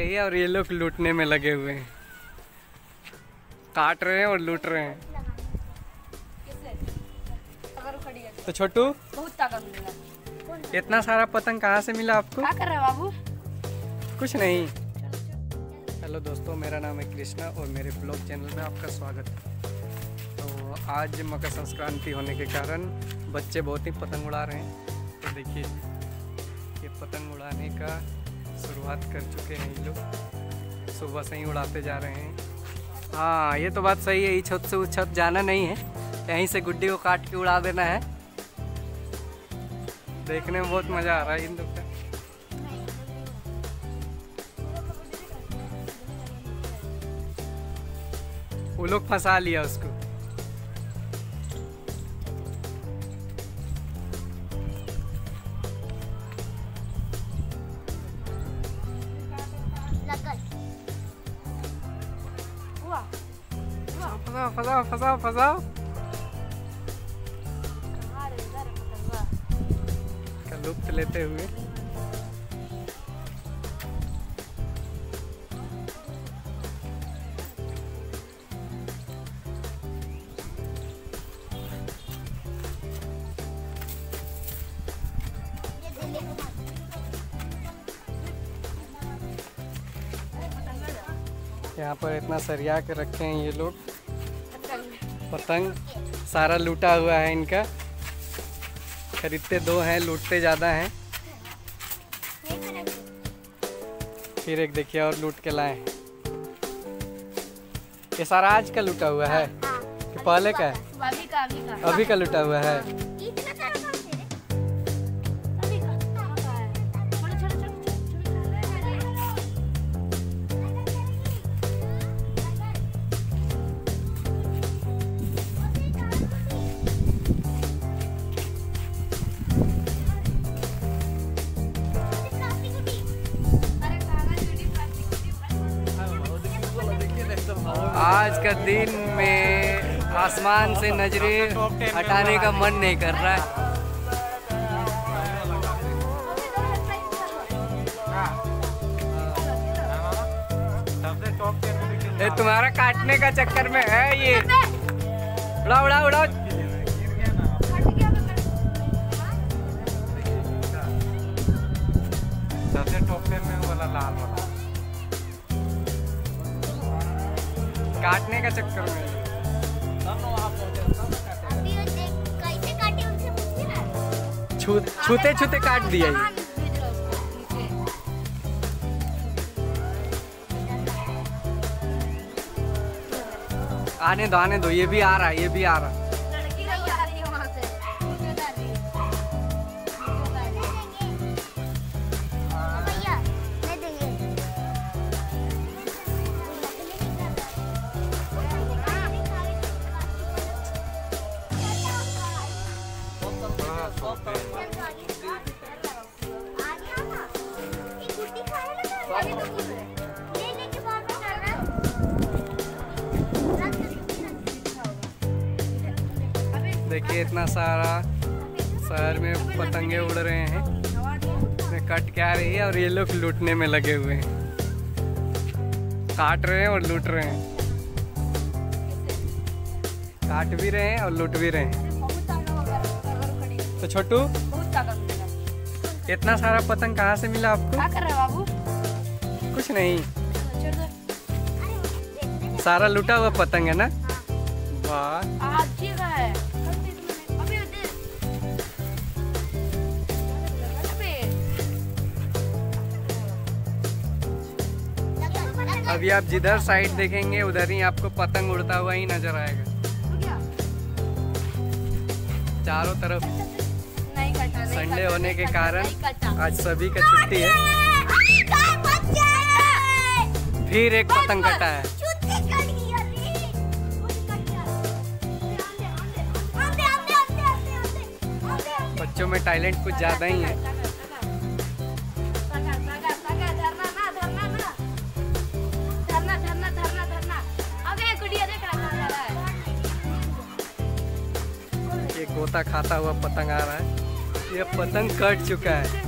ये और ये लोग लूटने में लगे हुए हैं। काट रहे हैं और लूट रहे हैं। है तो छोटू बहुत ताकत इतना सारा पतंग कहाँ से मिला आपको? क्या कर रहे हो बाबू? कुछ नहीं। हेलो दोस्तों मेरा नाम है कृष्णा और मेरे ब्लॉग चैनल में आपका स्वागत है। तो आज मकर संक्रांति होने के कारण बच्चे बहुत ही पतंग उड़ा रहे हैं। तो देखिए ये पतंग उड़ाने का शुरुआत कर चुके हैं ये लोग। सुबह से ही उड़ाते जा रहे हैं। हाँ ये तो बात सही है, ये छत से उस छत जाना नहीं है। यहीं से गुड्डी को काट के उड़ा देना है। देखने में बहुत मज़ा आ रहा है इन लोग का। वो लोग फंसा लिया उसको। फंसाओ फंसाओ फंसाओ का लुप्त लेते हुए यहाँ पर इतना सरिया के रखे हैं ये लोग। पतंग सारा लूटा हुआ है इनका। खरीदते दो हैं लूटते ज़्यादा हैं। फिर एक देखिए और लूट के लाए। हैं ये सारा आज का लूटा हुआ है। कि पहले का है? अभी का अभी का। अभी का लूटा हुआ है। आज का दिन में आसमान से नज़रें हटाने का मन नहीं कर रहा है। ये तुम्हारा काटने का चक्कर में है ये। उड़ा उड़ा उड़ा सबसे टॉप टेन में वाला लाल वाला। काटने का चक्कर में। छूते छूते काट दिया ये। आने दो आने दो ये भी आ रहा है ये भी आ रहा है। देखिए इतना सारा शहर में पतंगे उड़ रहे हैं। इसमें कट के आ रही है और ये लोग लूटने में लगे हुए हैं। काट रहे हैं और लूट रहे हैं। काट भी रहे हैं और लूट भी रहे हैं। तो छोटू, इतना सारा पतंग कहाँ से मिला आपको? क्या कर रहे बाबू कुछ नहीं। सारा लूटा हुआ पतंग है ना? वाह। अभी आप जिधर साइड देखेंगे उधर ही आपको पतंग उड़ता हुआ ही नज़र आएगा। चारों तरफ़ संडे होने के कारण आज सभी का छुट्टी है। फिर एक पतंग कटा है। बच्चों में टैलेंट कुछ ज़्यादा ही है। ये गोता खाता हुआ पतंग आ रहा है। ये पतंग कट चुका है।